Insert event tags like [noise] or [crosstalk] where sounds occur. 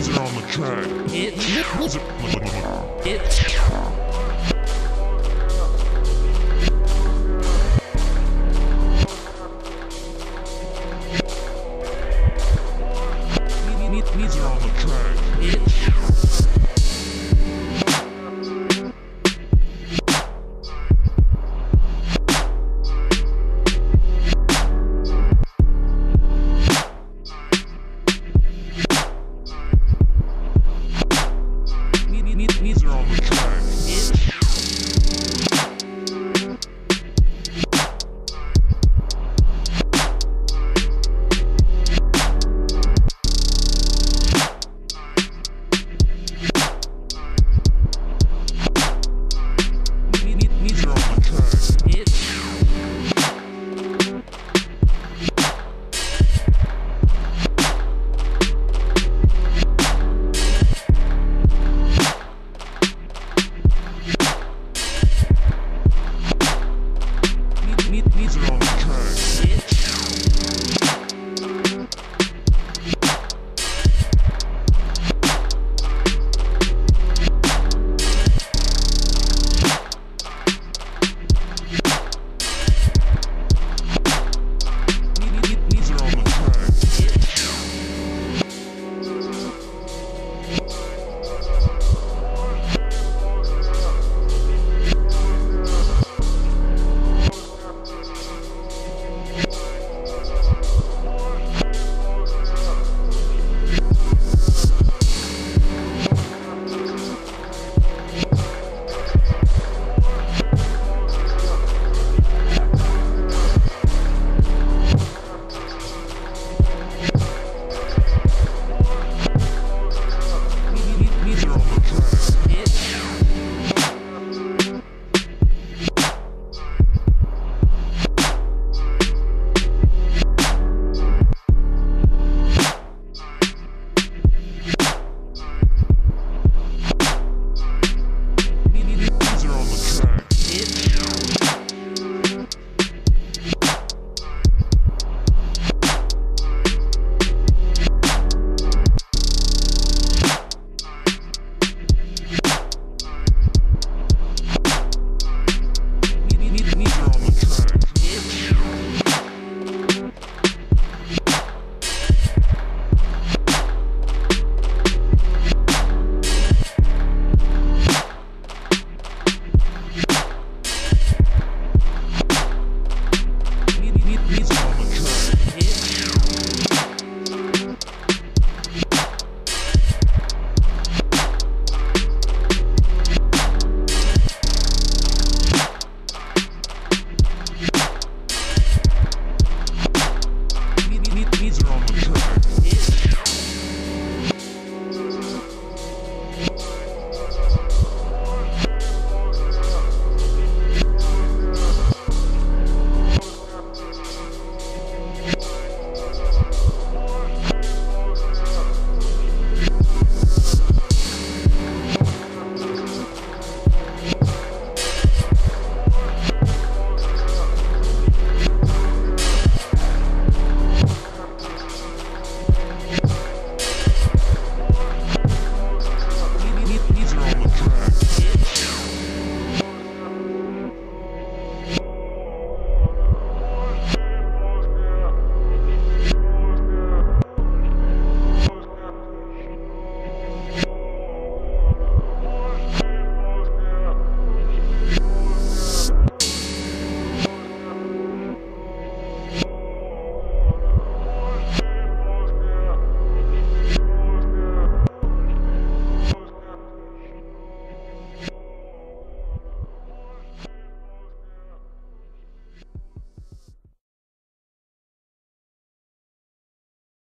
Music on the track. It, Music. [laughs] meet